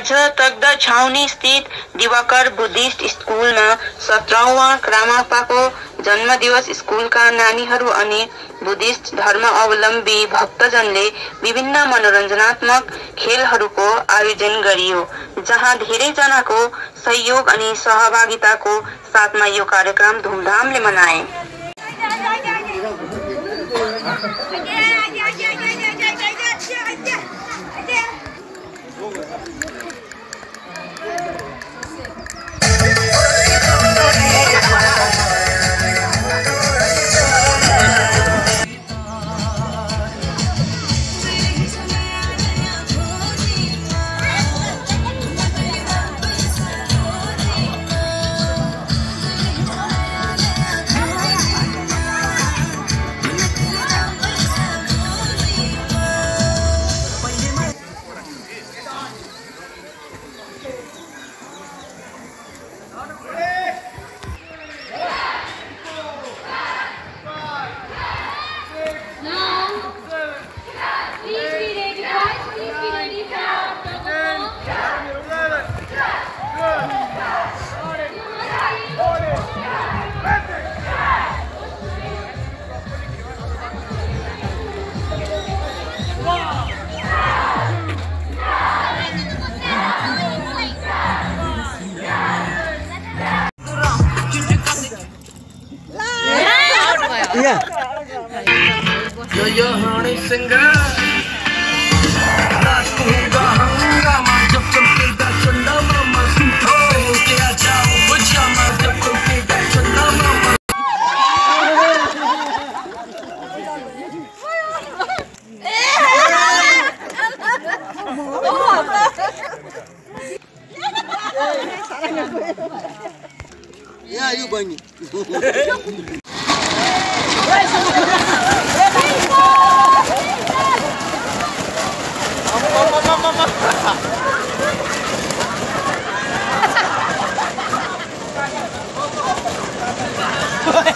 आज तकदा छावनी स्थित दिवाकर बुद्धिस्ट स्कूल में બુદ્ધિસ્ટ સ્કૂલમાં को जन्मदिवस स्कूल का नानी अनि बुद्धिस्ट धर्म भक्तजन ने विभिन्न मनोरंजनात्मक खेल को आयोजन करो जहाँ धरेंजना को सहयोग अनि सहभागिताको साथमा यो कार्यक्रम धुमधामले मनाए Yeah, yeah, yeah, yeah, yeah, yeah, yeah, yeah, yeah, yeah. すみません。Yo yo honey singer रात को होगा हंगामा जब चमकेगा चंदा मामा हो क्या जाओ बुझामा जब चमकेगा चंदा मामा यहाँ यो बहिनी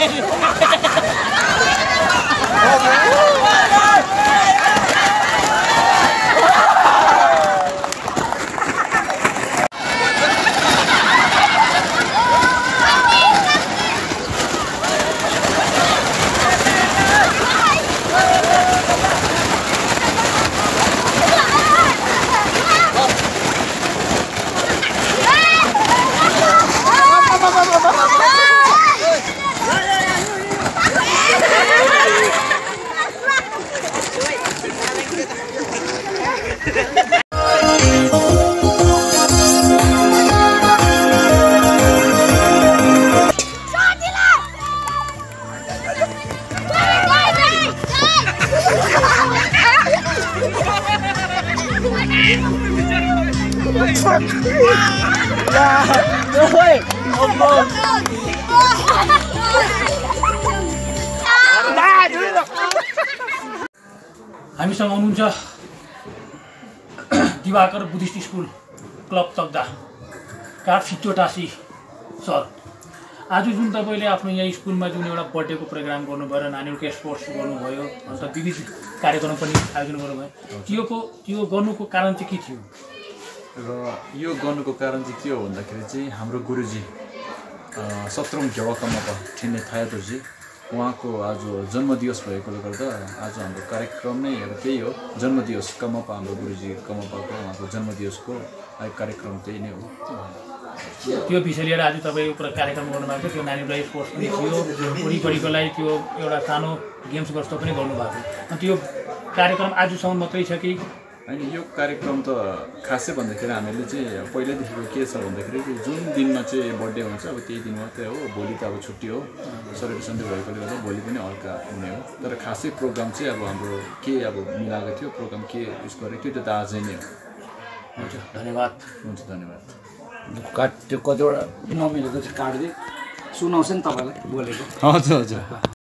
ハハハハ! हामीसँग हुनुहुन्छ दिवाकर बुद्धिस्ट स्कुल क्लब तग्दा काठ फिटोटासी सर। आज जुन तपाईँले आफ्नो यहाँ स्कुलमा जुन एउटा बर्थडेको प्रोग्राम गर्नुभयो र नानीहरूको स्पोर्ट्स गर्नुभयो अन्त विविध कार्यक्रम पनि आयोजन गर्नुभयो त्योको त्यो गर्नुको कारण चाहिँ के थियो? र यो गर्नुको कारण चाहिँ के हो भन्दाखेरि चाहिँ हाम्रो गुरुजी सत्रौँ घेवाकम्मका ठिन्ने थायादुरजी उहाँको आज जन्मदिवस भएकोले गर्दा आज हाम्रो कार्यक्रम नै अब त्यही हो जन्मदिवस कमपा हाम्रो गुरुजी कमपाको उहाँको जन्मदिवसको कार्यक्रम त्यही नै हो। त्यो विषय लिएर आज तपाईँ एउटा कार्यक्रम गर्नुभएको थियो त्यो नानीहरूलाई स्पोर्ट्स पनि थियो वरिपरिको लागि त्यो एउटा सानो गेम्स जस्तो पनि गर्नुभएको अनि त्यो कार्यक्रम आजसम्म मात्रै छ कि? होइन यो कार्यक्रम त खासै भन्दाखेरि हामीले चाहिँ पहिल्यैदेखिको के छ भन्दाखेरि जुन दिनमा चाहिँ बर्थडे हुन्छ अब त्यही दिन मात्रै हो। भोलि त अब छुट्टी हो। सटरडे सन्डे भएकोले गर्दा भोलि पनि हल्का हुने हो। तर खासै प्रोग्राम चाहिँ अब हाम्रो के अब मिलाएको थियो प्रोग्राम के उस गरेको थियो त्यो त आजै नै हो। हुन्छ। धन्यवाद। हुन्छ धन्यवाद। काट त्यो कतिवटा। नमिलेको चाहिँ काटिदिए सुनाउँछ नि तपाईँलाई बोलेको। हजुर हजुर।